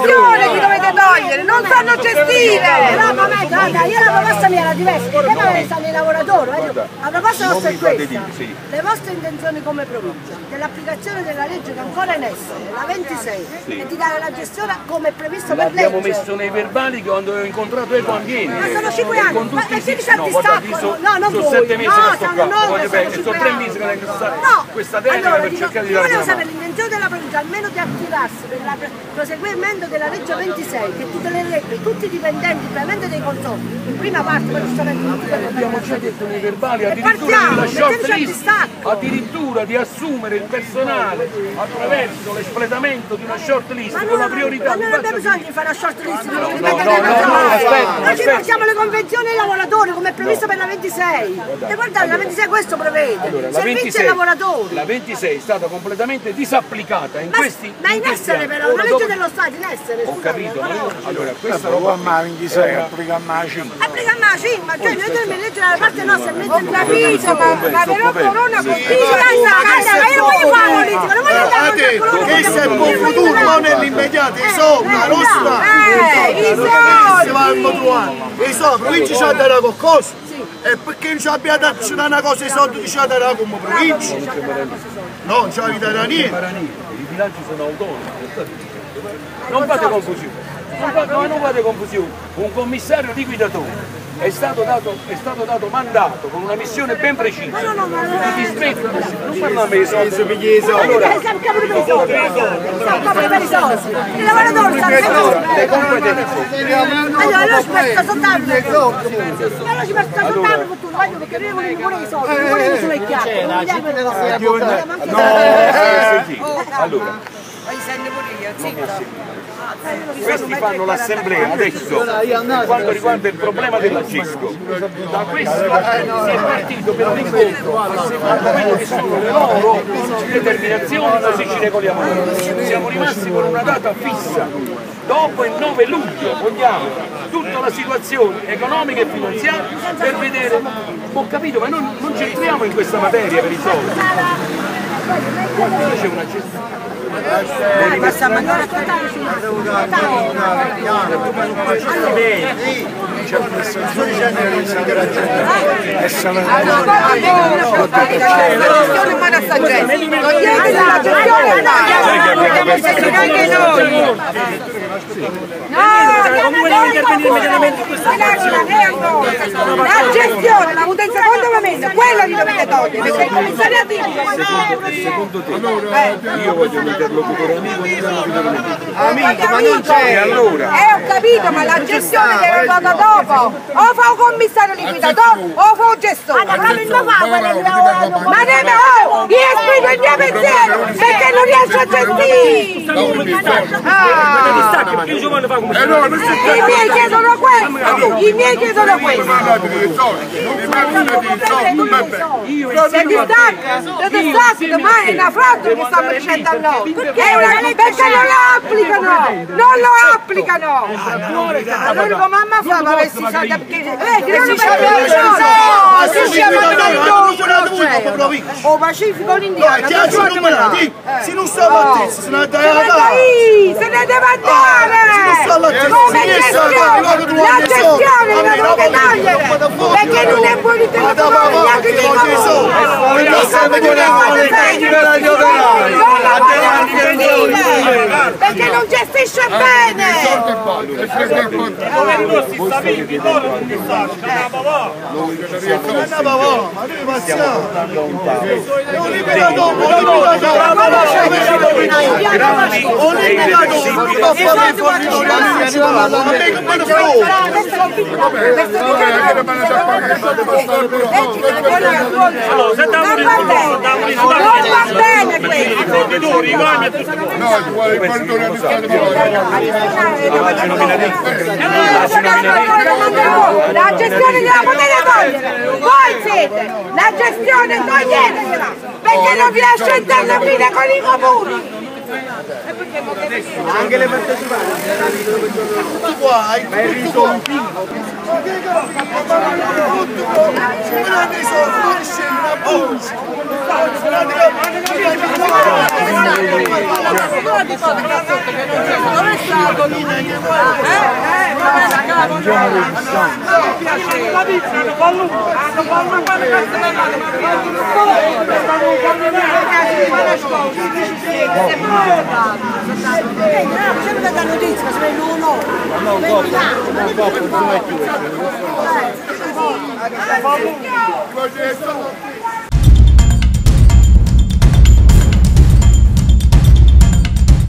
gestione che dovete togliere, non sanno gestire! Però vabbè, guarda, io la proposta mia era diversa, perché non stanno i lavoratori? eh? La proposta nostra è questa. Le vostre intenzioni come provincia, dell'applicazione della legge che ancora è in essere, la 26, e di dare la gestione come previsto per L'abbiamo legge. messo nei verbali quando ho incontrato Eco Ambiente. Ma sono cinque anni, Con ma perché c'è il no, guarda, distacco? sono, No, non sono voi. sette mesi No, che bene, cinque sono tre anni. mesi che No, questa delega allora, per dico, cercare di io dare volevo sapere l'intenzione della provincia almeno di attivarsi per il proseguimento della legge 26 che tutelerebbe tutti i dipendenti ovviamente dei consorzi, in prima parte Abbiamo già detto nei verbali addirittura partiamo, al list, addirittura di assumere il personale attraverso l'espletamento di una short list Ma con la priorità ma di non abbiamo bisogno di fare una short list, non no, no, no, aspetta, Noi ci facciamo le convenzioni ai lavoratori come è previsto per la 26. E guardate, la 26 questo prevede. Allora, la Servizi 26, ai lavoratori. la 26 è stata completamente disapplicata in Ma, questi ma in essere però, una legge dello Stato in essere, Ho capito, io- allora questa Roba ma 26 applicano la 5. Applica ma sì, ma cioè noi dobbiamo leggere la parte nostra e Ho capito, ma, ma però Corona continua dai, dai, ma io non voglio fare politica, non voglio andare contro il colore Questo è il buon futuro, non è l'immediato, i soldi, la nostra. Eh, i soldi! va al modo anno. E so, provincia ci ha dato qualcosa. E perché non ci abbiamo dato una cosa i soldi ci ha dato come provincia? No, non ci avete dato niente. i bilanci sono autonomi. Non fate confusione, non fate, ma non fate confusione. Un commissario liquidatore è stato, dato, è stato dato mandato con una missione ben precisa di dismettere, non parla a me, sono allora, Eh, siamo per i soldi, siamo per i soldi. I lavoratori stanno sempre le competenze Allora, allora ci metto soltanto Allora ci metto soltanto per tutto, voglio perché noi vogliamo pure i soldi, non vogliamo solo i chiacchiere, non vogliamo Eh, sì. Allora, questi fanno l'assemblea adesso per quanto riguarda il problema della Cisco. Da questo si è partito per un incontro a quello che sono le loro determinazioni, così ci regoliamo. Siamo rimasti con una data fissa. Dopo il 9 luglio vogliamo tutta la situazione economica e finanziaria per vedere. Ho capito, ma noi non ci entriamo in questa materia per i soldi. Comunque c'è una gestione. Gestione in mano a sta gente. Togliete la gestione in mano. Anche noi. No, vogliamo intervenire immediatamente in questa situazione? La gestione, la mutenza momento, quello li dovete togliere, perché il commissariato Secondo te, io voglio un interlocutore amico, un interlocutore amico. Amico, ma non E allora? Eh, ho capito, ma la gestione deve fare dopo. O fa un commissario liquidatore o fa un gestore. Ma non quello ne oh, io esprimo il mio pensiero perché non riesco a gestire. Ah, I miei chiedono questo, i miei chiedono questo. Se distacca, se distacca, domani è una frode che stanno dicendo a noi. È una- perché non lo applicano, non lo applicano. Allora come mamma fa per avere questi soldi? Perché eh, che non ci abbiamo i soldi. Ma Se se ci siamo avete noi dato, non non avete avuto come provincia. O Pacifico l'Indiano, No, chiaro, non non me la dico. Se non sta se ne Se ne la dai, se ne deve andare! Come gestione! La gestione dovete togliere! Perché non è buon interlocutore neanche dei comuni! Non sanno di che fare Non la vogliono gestire! Perché non bene! andava va, ma noi passiamo. Non libera dopo, non libera dopo. Non libera dopo, non va a fare i fornitori a me che me ne frega. Non va bene! Non va bene questo! La gestione gliela potete togliere! Voi siete! La gestione toglietela! Perché non riesce a intervenire con i comuni! Anche le partecipanti. Tutti qua, hai tutto qua. Tutto qua. Prende i soldi, non scende a bucci. Dove è stato lui? Eh? Eh? La pizza hanno